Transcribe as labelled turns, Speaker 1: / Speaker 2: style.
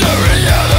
Speaker 1: Mysterio